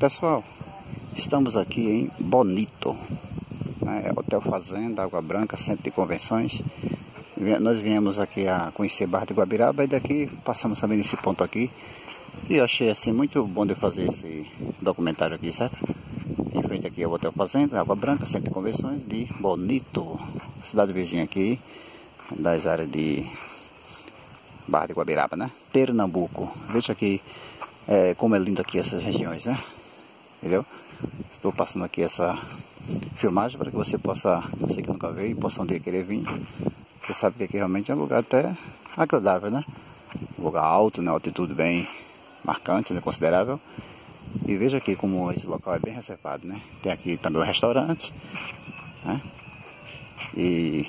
Pessoal, estamos aqui em Bonito, né? Hotel Fazenda, Água Branca, Centro de Convenções. Nós viemos aqui a conhecer Barra de Guabiraba e daqui passamos também nesse ponto aqui. E eu achei assim muito bom de fazer esse documentário aqui, certo? Em frente aqui ao Hotel Fazenda, Água Branca, Centro de Convenções de Bonito, cidade vizinha aqui, das áreas de Barra de Guabiraba, né? Pernambuco. Veja aqui é, como é lindo aqui essas regiões, né? Entendeu? Estou passando aqui essa filmagem para que você possa, você que nunca veio, possa um dia querer vir. Você sabe que aqui realmente é um lugar até agradável, né? Um lugar alto, né? Altitude bem marcante, né? Considerável. E veja aqui como esse local é bem reservado, né? Tem aqui também um restaurante, né? E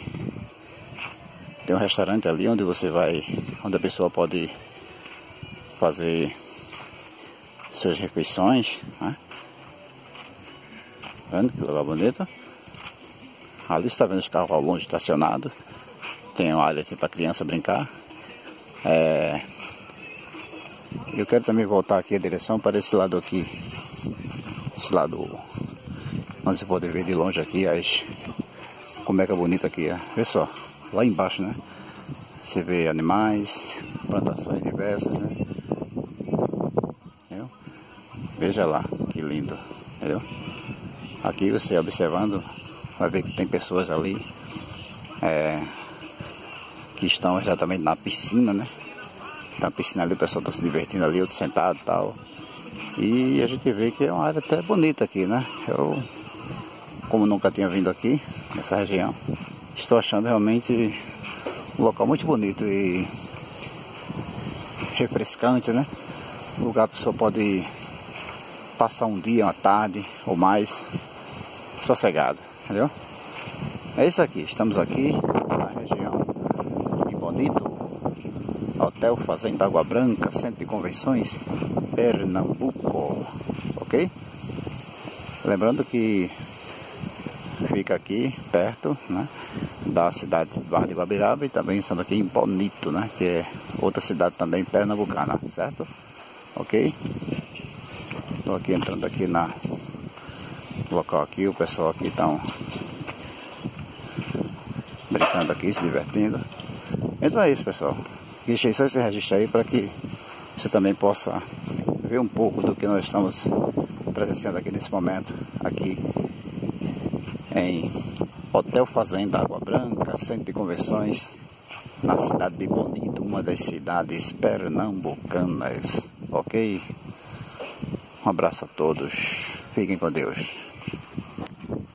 tem um restaurante ali onde você vai, onde a pessoa pode fazer suas refeições, né? Vendo que lugar bonito? Ali está vendo os carros ao longe estacionados. Tem uma área assim para criança brincar. É... Eu quero também voltar aqui a direção para esse lado aqui. Esse lado onde você pode ver de longe aqui as... como é que é bonito aqui. Ó. Vê só, lá embaixo, né? Você vê animais, plantações diversas, né? Entendeu? Veja lá, que lindo, entendeu? Aqui você observando, vai ver que tem pessoas ali é, que estão exatamente na piscina, né? Na piscina ali, o pessoal está se divertindo ali, outro sentado e tal. E a gente vê que é uma área até bonita aqui, né? Eu, como nunca tinha vindo aqui, nessa região, estou achando realmente um local muito bonito e refrescante, né? Um lugar que a pessoa pode passar um dia, uma tarde ou mais sossegado, entendeu? É isso aqui, estamos aqui na região de Bonito, Hotel Fazenda Água Branca, Centro de Convenções, Pernambuco, ok? Lembrando que fica aqui perto, né, da cidade de Barra de Guabiraba e também estamos aqui em Bonito, né, que é outra cidade também pernambucana, certo? Ok? Estou aqui entrando aqui na local aqui, o pessoal aqui estão brincando aqui, se divertindo. Então é isso pessoal. Deixei só esse registro aí para que você também possa ver um pouco do que nós estamos presenciando aqui nesse momento, aqui em Hotel Fazenda Água Branca, Centro de Convenções, na cidade de Bonito, uma das cidades pernambucanas, ok? Um abraço a todos, fiquem com Deus.